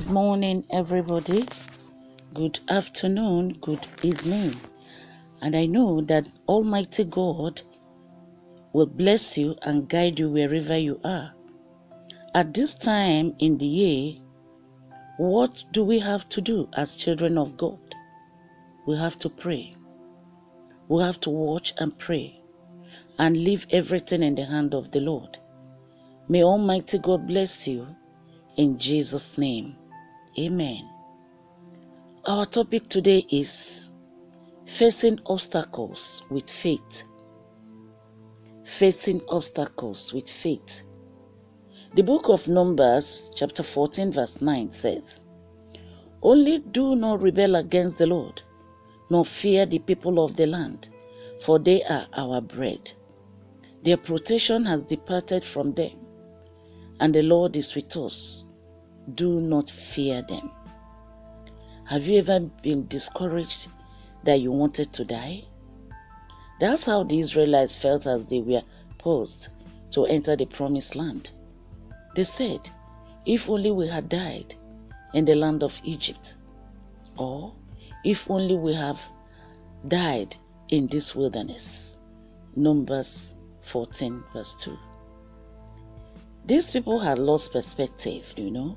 Good morning, everybody. Good afternoon, good evening. And I know that Almighty God will bless you and guide you wherever you are. At this time in the year, what do we have to do as children of God? We have to pray. We have to watch and pray and leave everything in the hand of the Lord. May Almighty God bless you in Jesus' name. Amen. Our topic today is facing obstacles with faith. Facing obstacles with faith. The book of Numbers, chapter 14, verse 9 says, Only do not rebel against the Lord, nor fear the people of the land, for they are our bread. Their protection has departed from them, and the Lord is with us. Do not fear them. Have you ever been discouraged that you wanted to die? That's how the Israelites felt as they were posed to enter the promised land. They said, If only we had died in the land of Egypt, or if only we have died in this wilderness. Numbers 14, verse 2. These people had lost perspective, you know.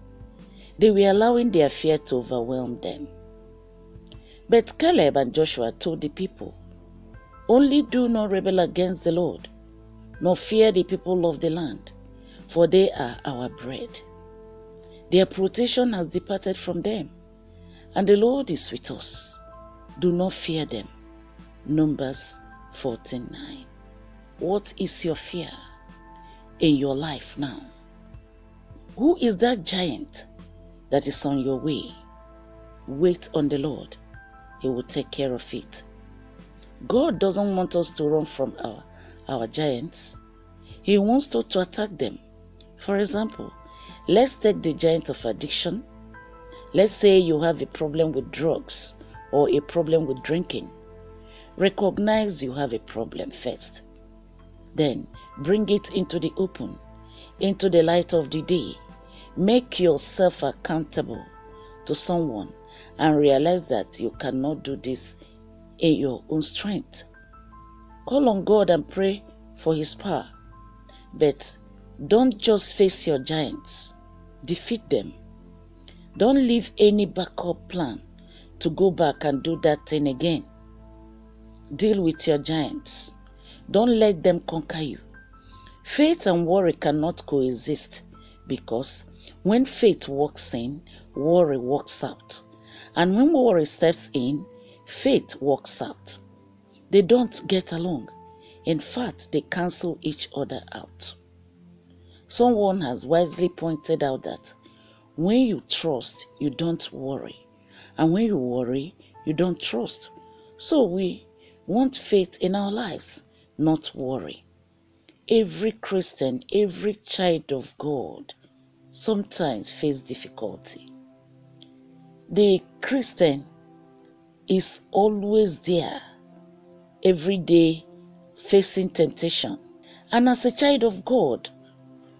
They were allowing their fear to overwhelm them. But Caleb and Joshua told the people, Only do not rebel against the Lord, nor fear the people of the land, for they are our bread. Their protection has departed from them, and the Lord is with us. Do not fear them. Numbers 14:9. What is your fear in your life now? Who is that giant that is on your way? Wait on the Lord. He will take care of it. God doesn't want us to run from our, our giants. He wants us to attack them. For example, let's take the giant of addiction. Let's say you have a problem with drugs or a problem with drinking. Recognize you have a problem first. Then bring it into the open, into the light of the day. Make yourself accountable to someone and realize that you cannot do this in your own strength. Call on God and pray for His power. But don't just face your giants, defeat them. Don't leave any backup plan to go back and do that thing again. Deal with your giants. Don't let them conquer you. Faith and worry cannot coexist because when faith walks in, worry walks out. And when worry steps in, faith walks out. They don't get along. In fact, they cancel each other out. Someone has wisely pointed out that when you trust, you don't worry. And when you worry, you don't trust. So we want faith in our lives, not worry. Every Christian, every child of God sometimes face difficulty. The Christian is always there, every day facing temptation. And as a child of God,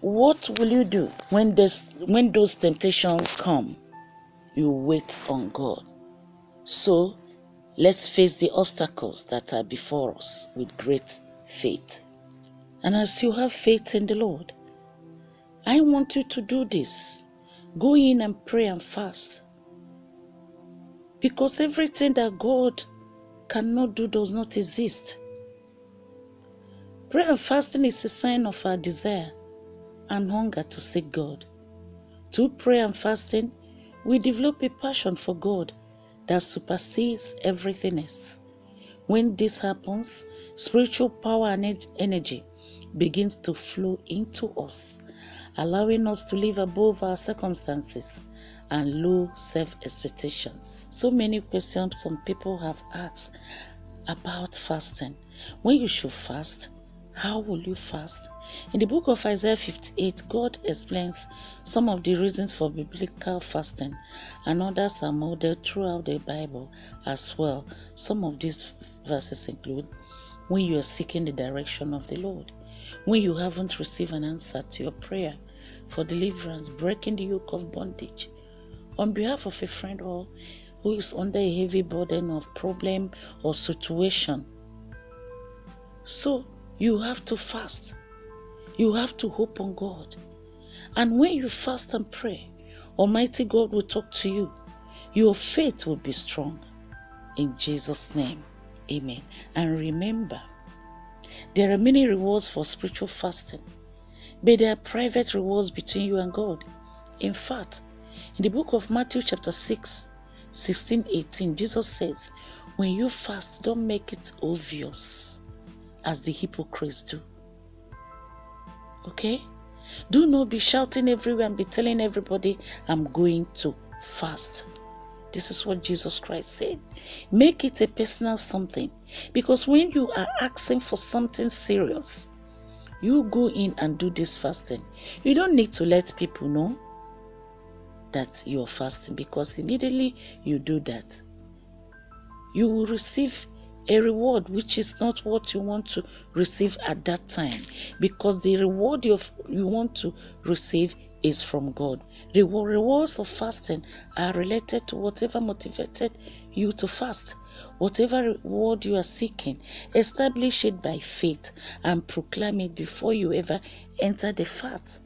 what will you do when this when those temptations come? You wait on God. So let's face the obstacles that are before us with great faith. And as you have faith in the Lord, I want you to do this. Go in and pray and fast. Because everything that God cannot do does not exist. Prayer and fasting is a sign of our desire and hunger to seek God. Through prayer and fasting, we develop a passion for God that supersedes everything else. When this happens, spiritual power and energy begins to flow into us, allowing us to live above our circumstances and low self expectations. So many questions some people have asked about fasting. When you should fast, how will you fast? In the book of Isaiah 58, God explains some of the reasons for biblical fasting, and others are modeled throughout the Bible as well. Some of these verses include when you are seeking the direction of the Lord, when you haven't received an answer to your prayer for deliverance, breaking the yoke of bondage, on behalf of a friend or who is under a heavy burden of problem or situation. So you have to fast. You have to hope on God. And when you fast and pray, Almighty God will talk to you. Your faith will be strong. In Jesus' name, amen. And remember, there are many rewards for spiritual fasting, but there are private rewards between you and God. In fact, in the book of Matthew, chapter 6, 16 18, Jesus says, When you fast, don't make it obvious as the hypocrites do. Okay? Do not be shouting everywhere and be telling everybody, I'm going to fast. This is what Jesus Christ said. Make it a personal something. Because when you are asking for something serious, you go in and do this fasting. You don't need to let people know that you're fasting because immediately you do that, you will receive a reward which is not what you want to receive at that time because the reward you, you want to receive is from God. The rewards of fasting are related to whatever motivated you to fast. Whatever reward you are seeking, establish it by faith and proclaim it before you ever enter the fast.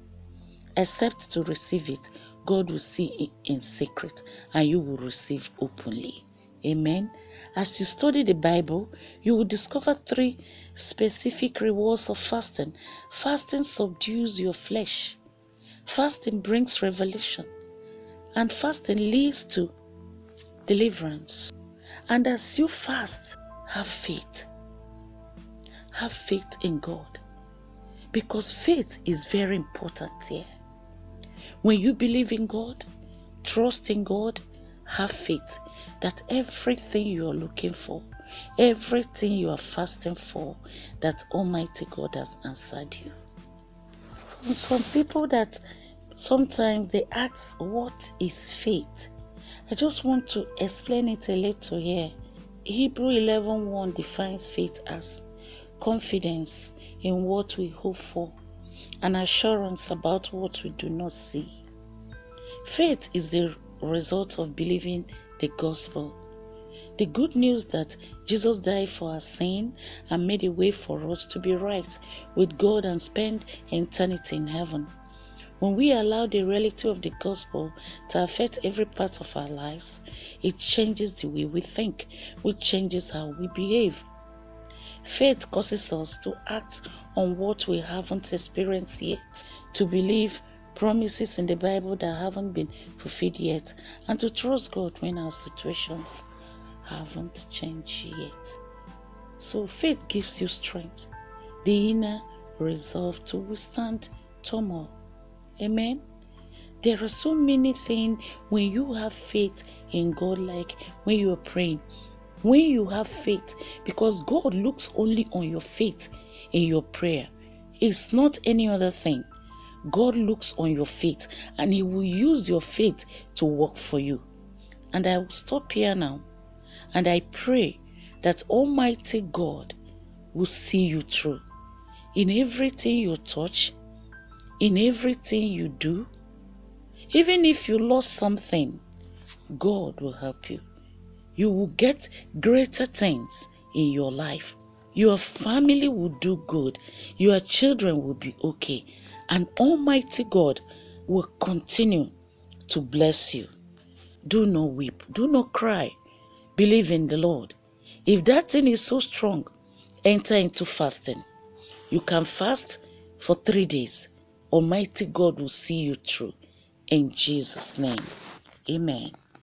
Accept to receive it. God will see it in secret and you will receive openly. Amen. As you study the Bible, you will discover three specific rewards of fasting. Fasting subdues your flesh, fasting brings revelation, and fasting leads to deliverance. And as you fast, have faith. Have faith in God. Because faith is very important here. When you believe in God, trust in God, have faith that everything you are looking for, everything you are fasting for, that Almighty God has answered you. For some people that sometimes they ask, What is faith? I just want to explain it a little here. Hebrew 11:1 defines faith as confidence in what we hope for, an assurance about what we do not see. Faith is the result of believing the gospel. The good news that Jesus died for our sin and made a way for us to be right with God and spend eternity in heaven. When we allow the reality of the gospel to affect every part of our lives, it changes the way we think, which changes how we behave. Faith causes us to act on what we haven't experienced yet, to believe promises in the Bible that haven't been fulfilled yet, and to trust God when our situations haven't changed yet. So faith gives you strength, the inner resolve to withstand turmoil. Amen. There are so many things when you have faith in God, like when you are praying, when you have faith, because God looks only on your faith in your prayer. It's not any other thing. God looks on your faith and He will use your faith to work for you. And I will stop here now. And I pray that Almighty God will see you through in everything you touch, in everything you do. Even if you lost something, God will help you. You will get greater things in your life. Your family will do good. Your children will be okay and Almighty God will continue to bless you. Do not weep, do not cry. Believe in the Lord. If that thing is so strong, enter into fasting. You can fast for three days. Almighty God will see you through. In Jesus' name, amen.